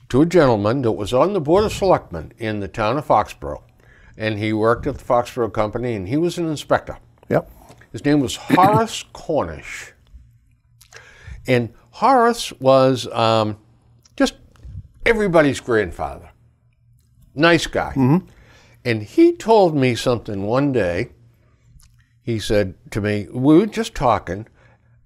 to a gentleman that was on the board of selectmen in the town of Foxborough, and he worked at the Foxborough Company, and he was an inspector. Yep. His name was Horace Cornish. And Horace was um, just everybody's grandfather. Nice guy. And he told me something one day. He said to me, we were just talking,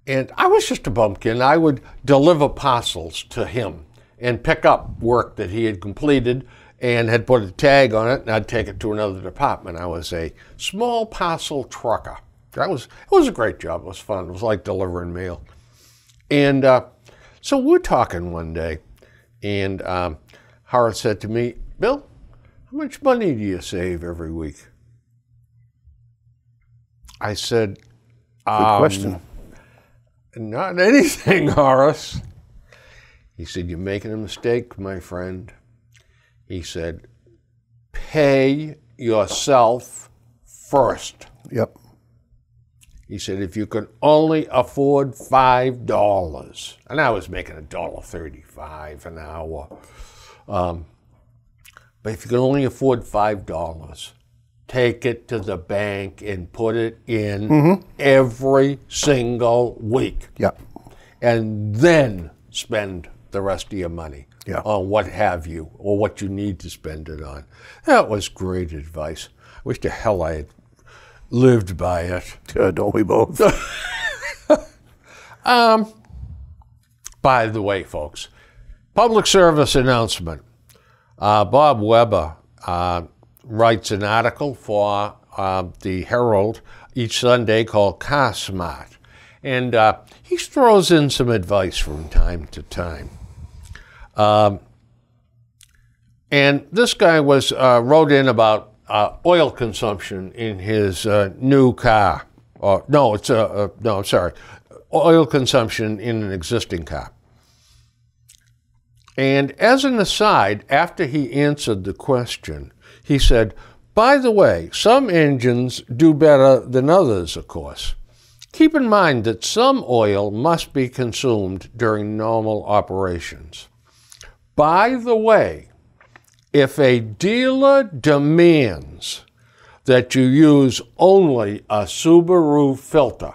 and I was just a bumpkin. I would deliver parcels to him and pick up work that he had completed and had put a tag on it, and I'd take it to another department. I was a small parcel trucker. That was it was a great job. It was fun. It was like delivering mail. And uh, so we're talking one day, and um, Horace said to me, "Bill, how much money do you save every week?" I said, Good um, question. not anything, Horace. He said, You're making a mistake, my friend. He said, Pay yourself first. Yep. He said, If you could only afford $5, and I was making a dollar thirty-five an hour. Um, but if you can only afford $5, take it to the bank and put it in every single week. Yep. and then spend the rest of your money Yeah. on what have you or what you need to spend it on. That was great advice. I wish the hell I had lived by it. Uh, don't we both? By the way, folks, public service announcement. Uh, Bob Weber uh, writes an article for uh, the Herald each Sunday called Car Smart. And uh, he throws in some advice from time to time. Um, and this guy was uh, wrote in about uh, oil consumption in his uh, new car. Or no, it's a uh, no. I'm sorry, oil consumption in an existing car. And as an aside, after he answered the question, he said, "By the way, some engines do better than others, of course." Keep in mind that some oil must be consumed during normal operations. By the way, if a dealer demands that you use only a Subaru filter,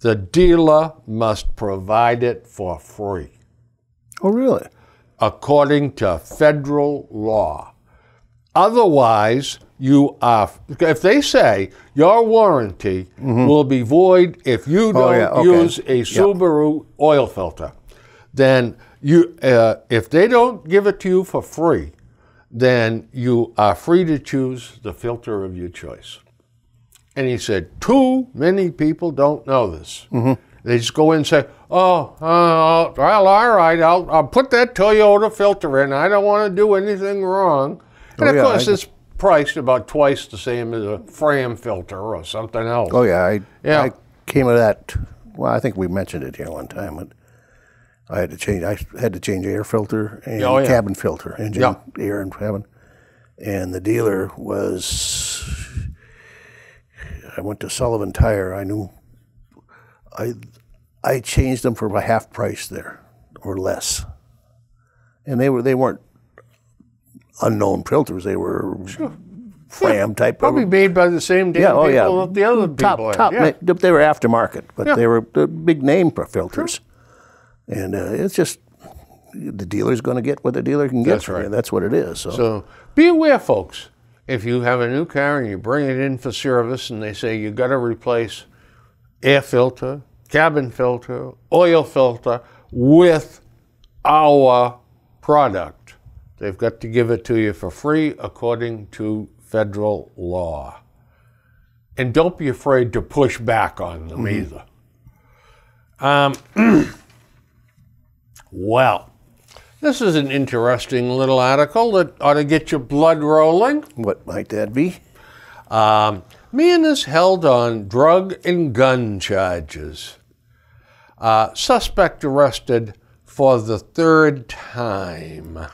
the dealer must provide it for free, oh, really? according to federal law. Otherwise, you are, if they say your warranty mm-hmm. will be void if you don't. Oh, yeah, okay. use a Subaru oil filter, then you, uh, if they don't give it to you for free, then you are free to choose the filter of your choice. And he said, too many people don't know this. Mm-hmm. They just go in and say, oh, uh, well, all right, I'll, I'll put that Toyota filter in. I don't want to do anything wrong. And Oh, of yeah, course, I- it's priced about twice the same as a Fram filter or something else. Oh, yeah. I, Yeah. I came to that. Well, I think we mentioned it here one time. But I had to change. I had to change air filter and Oh, yeah. cabin filter, engine, Yeah. air, and cabin. And the dealer was. I went to Sullivan Tire. I knew. I I changed them for a half price there, or less. And they were they weren't unknown filters. They were sure. Fram type. Probably made by the same damn Yeah, oh people yeah. that the other top, people top. yeah. They were aftermarket, but Yeah. they were the big name for filters. And uh, it's just the dealer's going to get what the dealer can get. That's right. you. That's what it is. So, So be aware, folks. If you have a new car and you bring it in for service and they say you got to replace air filter, cabin filter, oil filter with our product, they've got to give it to you for free according to federal law. And don't be afraid to push back on them either. Um, well, this is an interesting little article that ought to get your blood rolling. what might that be? Um, man is held on drug and gun charges. Uh, suspect arrested for the third time.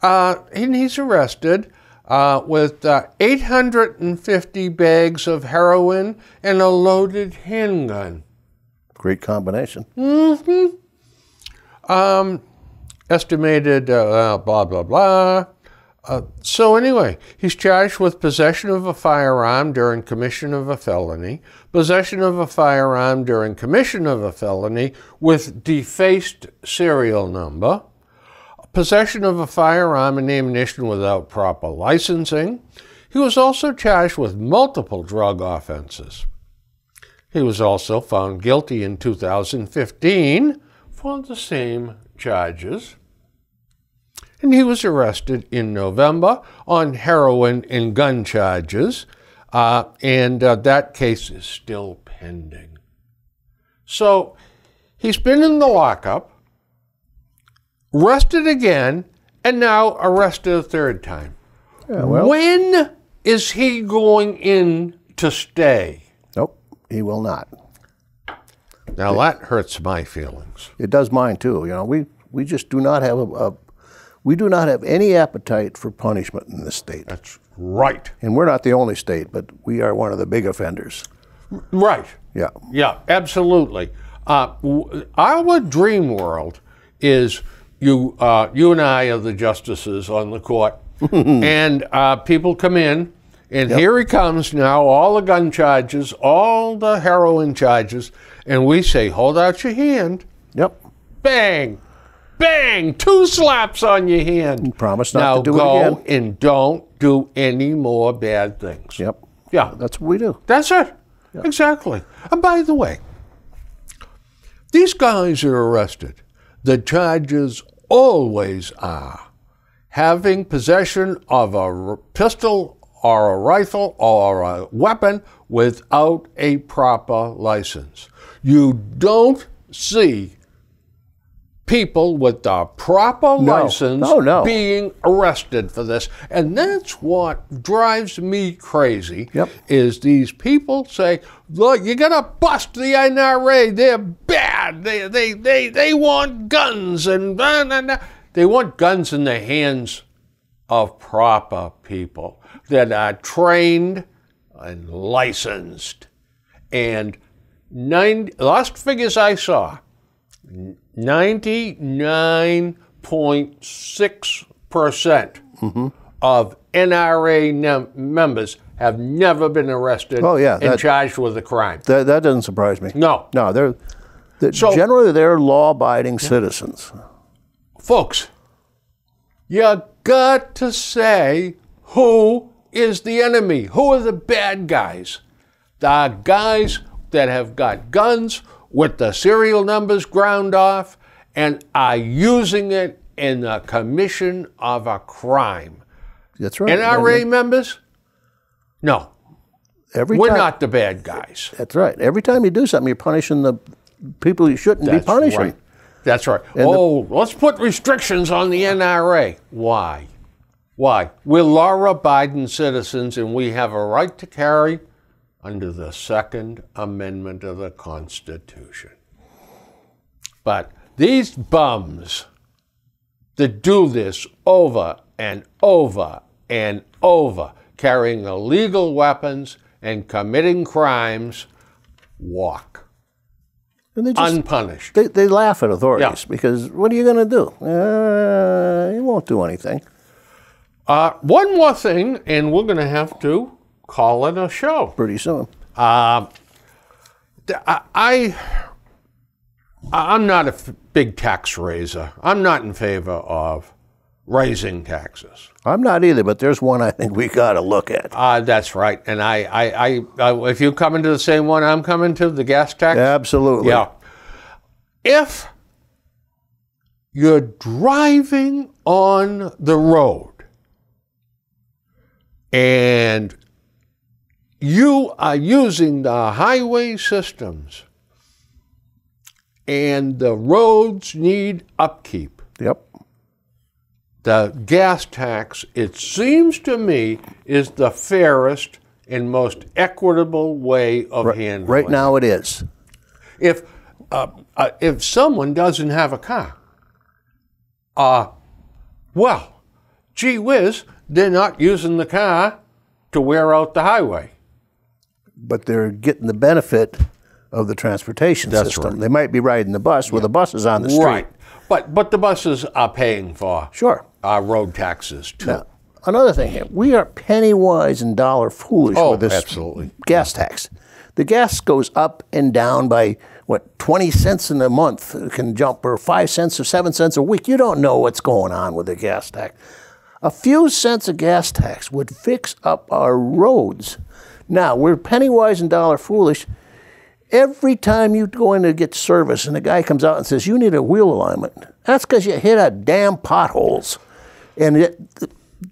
Uh, and he's arrested uh, with uh, 850 bags of heroin and a loaded handgun. Great combination. Estimated, uh, uh, blah, blah, blah. Uh, so, anyway, he's charged with possession of a firearm during commission of a felony, possession of a firearm during commission of a felony with defaced serial number, possession of a firearm and ammunition without proper licensing. He was also charged with multiple drug offenses. He was also found guilty in 2015 for the same charges. And he was arrested in November on heroin and gun charges, uh, and uh, that case is still pending. So he's been in the lockup, arrested again, and now arrested a third time. Yeah, well, when is he going in to stay? nope, he will not. Now that hurts my feelings. It does mine too. You know, we we just do not have a, a we do not have any appetite for punishment in this state, That's right. and we're not the only state, but we are one of the big offenders. Right. Yeah. Yeah, absolutely. Uh, dream world is you, uh, you and I are the justices on the court, and uh, people come in, and here he comes now, all the gun charges, all the heroin charges, and we say, hold out your hand, Yep. bang, bang, two slaps on your hand. Promise not now to do go it again. and don't do any more bad things. Yep. Yeah, That's what we do. that's it. Exactly. And by the way, these guys are arrested. The charges always are having possession of a r- pistol or a rifle or a weapon without a proper license. You don't see people with the proper license No, no. being arrested for this. And that's what drives me crazy Yep. is these people say, look, you're going to bust the NRA. They're bad. They they they, they want guns and blah, blah, blah." they want guns in the hands of proper people that are trained and licensed. And nine last figures I saw, 99.6% mm-hmm. of NRA members have never been arrested Oh, yeah, and that- charged with a crime. That, that doesn't surprise me. No. No, they're, they're So- generally they're law-abiding citizens. Folks, you got to say who is the enemy? Who are the bad guys? The guys that have got guns with the serial numbers ground off and are using it in the commission of a crime. That's right. NRA members? No, Every we're time, not the bad guys. That's right. Every time you do something, you're punishing the people you shouldn't That's be punishing. right. That's right. oh, let's put restrictions on the NRA. Why? Why? We're law-abiding citizens, and we have a right to carry under the Second Amendment of the Constitution. But these bums that do this over and over and over, carrying illegal weapons and committing crimes, walk And they just unpunished. they, they laugh at authorities Yeah. because what are you going to do? Uh, you won't do anything. Uh, one more thing, and we're going to have to call it a show. Pretty soon. Uh, I, I I'm not a big tax raiser. I'm not in favor of raising taxes. I'm not either, but there's one I think we got to look at. Uh, that's right. And I, I, I, uh, if you come into the same one I'm coming to, the gas tax. Absolutely. Yeah. If you're driving on the road and you are using the highway systems and the roads need upkeep, Yep. the gas tax, it seems to me, is the fairest and most equitable way of handling Right now it is. if uh, uh, if someone doesn't have a car, uh, well, gee whiz, they're not using the car to wear out the highway. But they're getting the benefit of the transportation That's system. right. They might be riding the bus where the bus is on the street. Right. But but the buses are paying for Sure. our road taxes too. Now, another thing here, we are penny wise and dollar foolish Oh, with this absolutely. gas tax. The gas goes up and down by what twenty cents in a month It can jump or five cents or seven cents a week. You don't know what's going on with the gas tax. A few cents of gas tax would fix up our roads. Now we're penny wise and dollar foolish. Every time you go in to get service and the guy comes out and says you need a wheel alignment, that's because you hit a damn potholes. And it,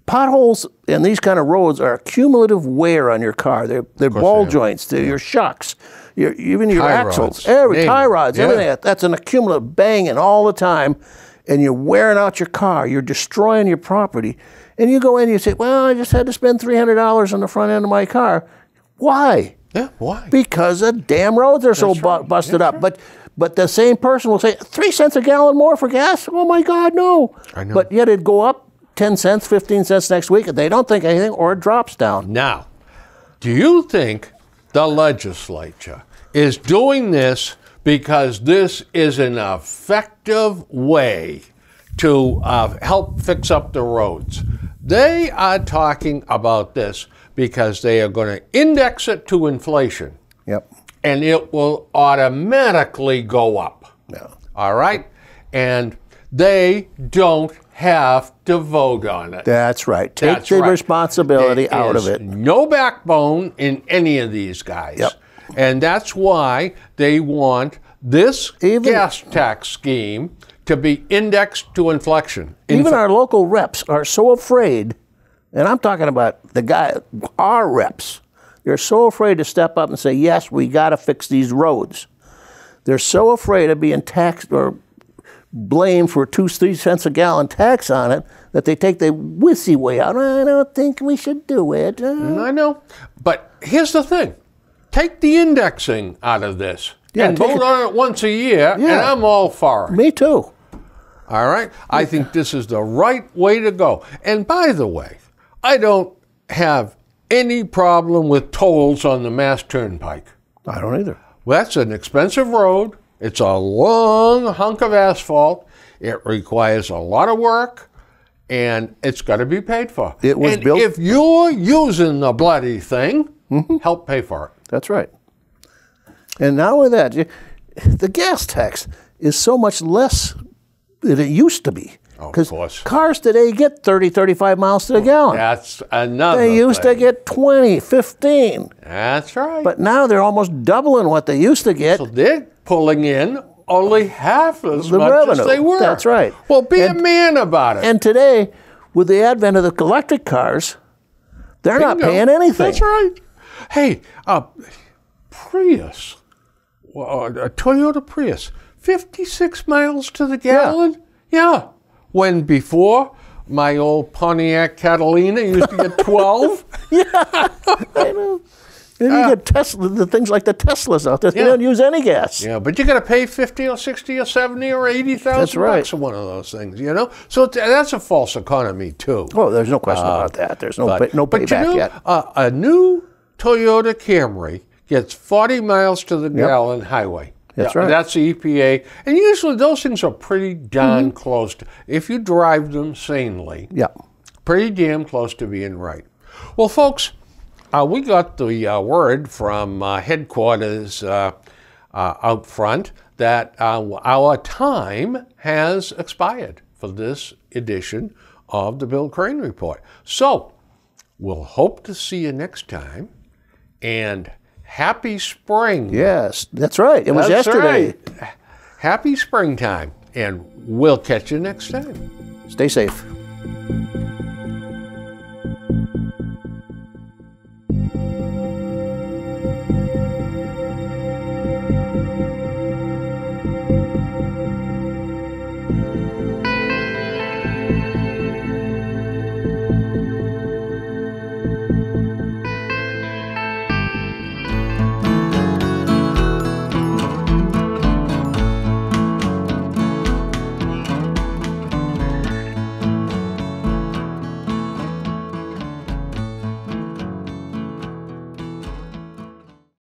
potholes in these kind of roads are cumulative wear on your car. They're, they're ball joints, they're your shocks, your, even your Tie axles, rods, every tie rods, Yeah. everything. That's an accumulative banging all the time, and you're wearing out your car. You're destroying your property. And you go in and you say, Well, I just had to spend $300 on the front end of my car. Why? Yeah. Why? Because the damn roads are so bu- busted up. But but the same person will say three cents a gallon more for gas. Oh my God, no! I know. But yet it'd go up ten cents, fifteen cents next week, and they don't think anything, or it drops down. Now, do you think the legislature is doing this because this is an effective way to uh, help fix up the roads? They are talking about this because they are going to index it to inflation Yep. and it will automatically go up. No. All right? And they don't have to vote on it. That's right. Take That's the right. responsibility There out of it. No backbone in any of these guys. Yep. And that's why they want this Even- gas tax scheme to be indexed to inflation. Even our local reps are so afraid, and I'm talking about the guy, our reps. They're so afraid to step up and say, "Yes, we got to fix these roads." They're so afraid of being taxed or blamed for two, three cents a gallon tax on it that they take the wussy way out. I don't think we should do it. Uh, I know. But here's the thing take the indexing out of this Yeah, and vote it- on it once a year, and I'm all for it. Me too. All right? I think this is the right way to go. And by the way, I don't have any problem with tolls on the Mass Turnpike. I don't either. Well, that's an expensive road. It's a long hunk of asphalt. It requires a lot of work, and it's got to be paid for. It was and built- If you're using the bloody thing, mm-hmm. help pay for it. That's right. And now with that, the gas tax is so much less than it used to be. Of 'Cause course. cars today get 30, 35 miles to the gallon. That's another. they used to get 20, 15. That's right. But now they're almost doubling what they used to get. So they're pulling in only half as The much as revenue. they were. That's right. Well, be a man about it. And today, with the advent of the electric cars, they're not paying anything. That's right. Hey, uh, Prius, a Toyota Prius, 56 miles to the gallon? Yeah. Yeah. When before, my old Pontiac Catalina used to get 12. I know. Then you get Tesla, the things like the Teslas out there. They. Yeah. don't use any gas. yeah, but you got to pay 50 or 60 or 70 or 80,000 That's right. bucks for one of those things, you know? So it's, that's a false economy, too. Oh, there's no question about that. There's no pay, no Uh, But you payback know, yet. uh, a new Toyota Camry gets 40 miles to the gallon highway. That's Yeah, right. That's the EPA. And usually those things are pretty darn close to, if you drive them sanely, Yeah. pretty damn close to being right. Well, folks, uh, we got the uh, word from uh, headquarters uh, uh, out front that uh, our time has expired for this edition of the Bill Crane Report. So, we'll hope to see you next time, and happy spring. Yes, that's right. It was That's yesterday. right. Happy springtime, and we'll catch you next time. Stay safe.